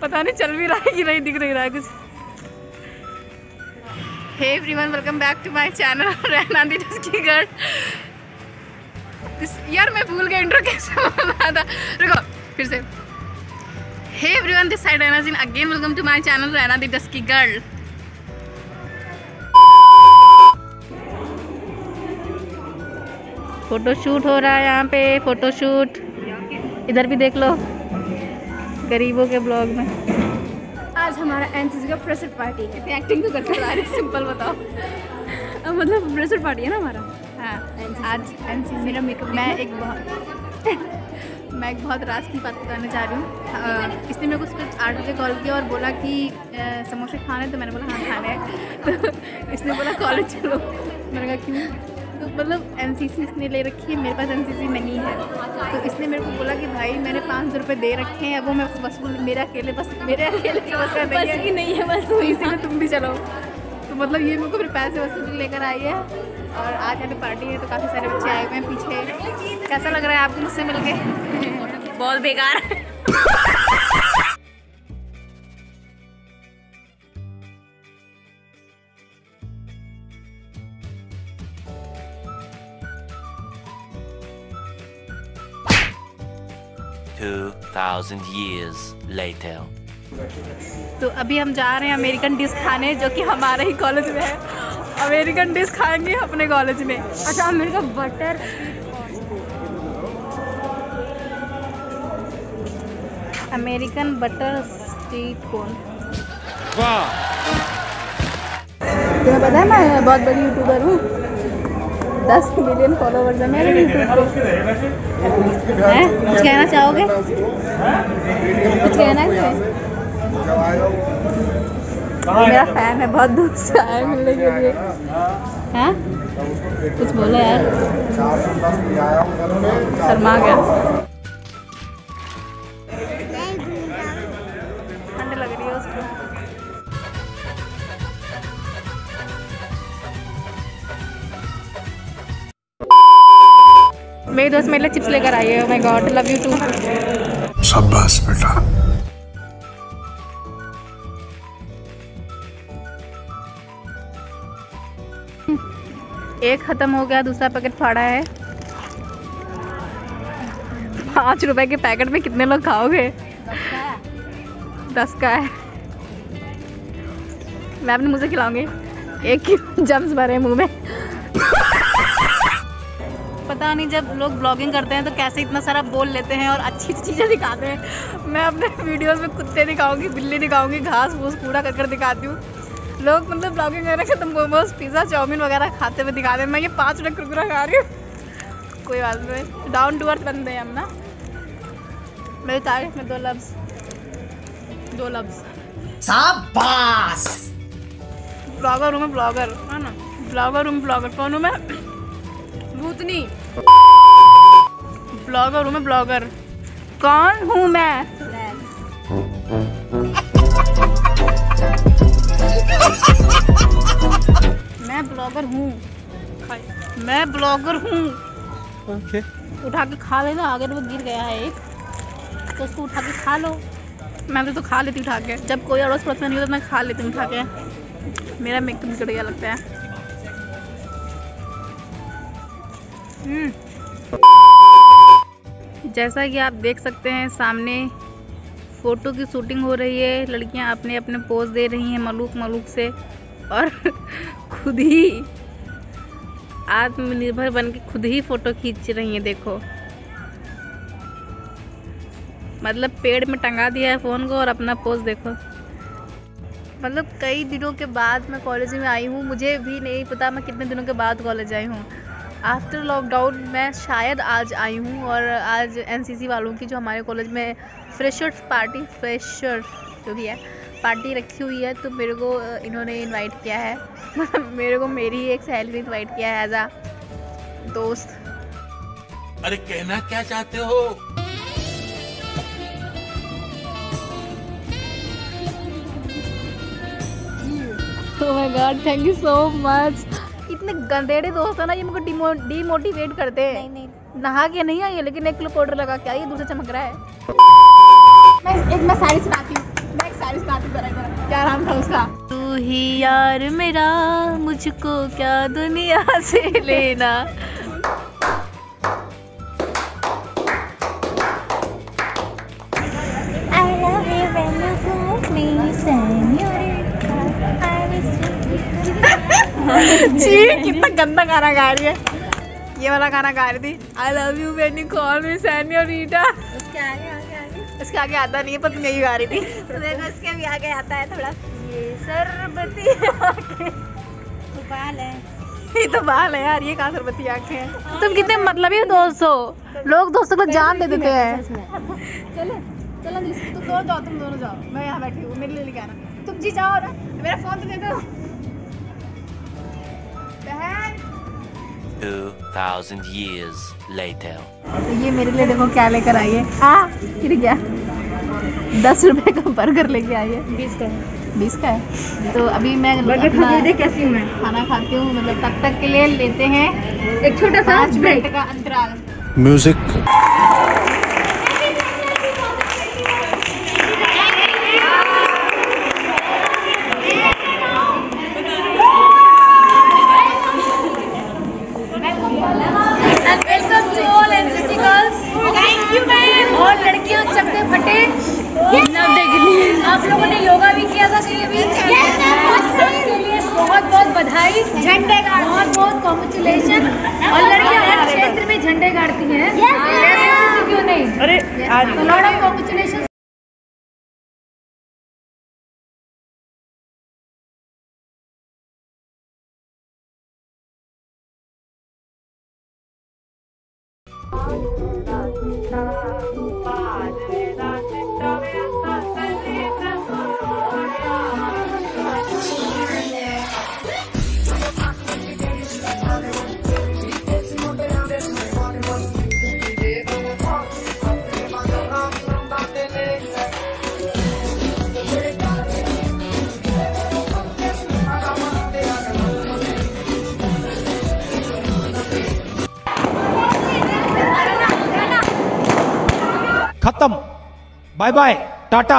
पता नहीं चल भी रहा है कि नहीं दिख नहीं रहा है कुछ। Hey everyone welcome back to my channel रहना दी की गर्ल यार मैं भूल गया इंट्रो कैसे बोलना था। रुको, फिर से। हे एवरीवन दिस साइड रहना again welcome to my channel रहना दी की गर्ल फ़ोटो शूट हो रहा है यहाँ पे फ़ोटो शूट इधर भी देख लो गरीबों के ब्लॉग में। आज हमारा एनसीसी का फ्रेशर पार्टी है। एक्टिंग तो करते रहा है सिंपल बताओ। अब मतलब फ्रेशर पार्टी है ना हमारा? हाँ आज एनसीसी मेरा मेकअप मैं एक बहुत मैं एक बहुत राज की बात बताने जा रही हूँ। इसने मेरे को कुछ आठ बजे कॉल किया और बोला कि समोसे खाने तो मैंने बोला हाँ खाने तो इसने बोला कॉलेज चलो। मैंने कहा क्यों? तो मतलब एनसीसी इसने ले रखी है मेरे पास एनसीसी नहीं है। तो इसने मेरे को बोला कि भाई मैंने पाँच सौ रुपये दे रखे हैं अब वो मैं वसूल मेरे अकेले बस मेरे अकेले के बस का नहीं बस है नहीं है बस तो इसीलिए तुम भी चलो। तो मतलब ये मेरे को फिर पैसे वसूल लेकर आई है। और आज यहाँ पे पार्टी है तो काफ़ी सारे बच्चे आए हुए हैं पीछे। कैसा लग रहा है आपको मुझसे मिलके? बहुत बेकार। Two thousand years later. तो अभी हम जा रहे हैं अमेरिकन डिश खाने जो कि हमारे ही कॉलेज में है। अमेरिकन डिश खाएँगे अपने कॉलेज में। अच्छा मेरे का butter American butter street corn तुम्हें पता है मैं बहुत बड़ी यूट्यूबर हूँ। दस मिलियन फॉलोवर्स हैं मेरे यूट्यूब पे। हैं? कुछ कहना चाहोगे? कुछ कहना है? मेरा फ़ैन है, बहुत दूर से आया मिलने के लिए। हैं? कुछ बोलो यार। शर्मा गया। ठंड लग रही है उसको। मेरी दोस्त मेरे लिए चिप्स लेकर आई है। My god love you too शाबाश बेटा। एक खत्म हो गया दूसरा पैकेट फाड़ा है। पाँच रुपए के पैकेट में कितने लोग खाओगे? दस का है। मैं अपने से खिलाऊँगी। एक जम्स भरे मुँह में। पता नहीं जब लोग ब्लॉगिंग करते हैं तो कैसे इतना सारा बोल लेते हैं और अच्छी अच्छी चीज़ें दिखाते हैं। मैं अपने वीडियोस में कुत्ते दिखाऊँगी बिल्ली दिखाऊँगी घास फूस कूड़ा कर दिखाती हूँ। लोग मतलब ब्लॉगिंग कर रहे हैं तो मोमोज पिज़्ज़ा चाउमीन वगैरह खाते हुए दिखाते हैं। मैं ये पाँच मिनट कुरकुरा खा रही हूँ। कोई बात नहीं। डाउन टू अर्थ बंदे हैं हम ना। मेरी तारीफ़ में दो लफ्ज दो लफ्ज शाबाश! ब्लॉगर हूँ मैं ब्लॉगर है ना? ब्लॉगर हूँ ब्लॉगर कौन हूँ मैं? भूतनी। ब्लॉगर हूँ मैं ब्लॉगर कौन हूँ मैं मैं ब्लॉगर हूँ मैं ब्लॉगर हूँ okay. उठा के खा लेना आगे तो वो गिर गया है एक तो उसको उठा के खा लो मैं भी तो खा लेती उठा के जब कोई अड़ोस पड़ोस में नहीं होता मैं खा लेती हूँ उठा के मेरा मेकअप बिगड़ गया लगता है जैसा कि आप देख सकते हैं, सामने फ़ोटो की शूटिंग हो रही है। लड़कियाँ अपने अपने पोज दे रही हैं मलूक मलूक से और खुद ही आत्मनिर्भर बन के खुद ही फ़ोटो खींच रही हैं, देखो। मतलब पेड़ में टंगा दिया है फ़ोन को और अपना पोज देखो। मतलब कई दिनों के बाद मैं कॉलेज में आई हूँ, मुझे भी नहीं पता मैं कितने दिनों के बाद कॉलेज आई हूँ। आफ्टर लॉकडाउन मैं शायद आज आई हूँ और आज एनसीसी वालों की जो हमारे कॉलेज में फ्रेशर्स पार्टी फ्रेशर जो भी है पार्टी रखी हुई है तो मेरे को इन्होंने इनवाइट किया है। मतलब मेरे को मेरी ही एक सहेली ने इनवाइट किया है एज आ दोस्त। अरे कहना क्या चाहते हो? Oh my god, thank you so much. इतने गंदेड़े दोस्त है ना ये मुझको डिमोटिवेट करते हैं। नहीं नहीं। नहा के नहीं आई है लेकिन एक किलो पाउडर लगा के आई दूसरा चमक रहा है। मैं एक मैं साड़ी सुनाती हूँ। मैं एक साड़ी सुनाती हूँ क्या नाम था उसका? तू ही यार मेरा मुझको क्या दुनिया से लेना? छी कितना गंदा गाना गा रही है। ये वाला गाना गा रही थी। I love you when you call me senorita उसके आगे आगे आगे। इसके आगे आता नहीं है पर तुम यही गा रही थी। तो देखो इसके भी आगे आता है थोड़ा। ये सरबती आँखें। बाल है। ये तो बाल है यार ये कहाँ सरबती आँखें हैं? तुम कितने मतलबी हो दोस्तों। लोग दोस्तों को जान दे देते हैं। चले चलो जी, तुम दोनों जाओ तुम दोनों जाओ। मैं यहाँ बैठी हूँ मेरे लिए लेके आना तुम जी जाओ ना मेरा फ़ोन तो दे दो। 2000 years later. ये मेरे लिए देखो क्या लेकर आई है। हाँ फिर क्या दस रुपए का बर्गर लेके आई है। बीस का बीस का है? तो अभी मैं अपना कैसी हूँ मैं। खाना खाती हूँ मतलब तब तक के लिए लेते हैं। एक छोटा सा पाँच का अंतराल। म्यूज़िक बधाई झंडे बहुत बहुत कॉन्ग्रेचुलेशन और लड़कियाँ हर क्षेत्र में झंडे गाड़ती हैं। क्यों नहीं? अरे lot of congratulation bye bye tata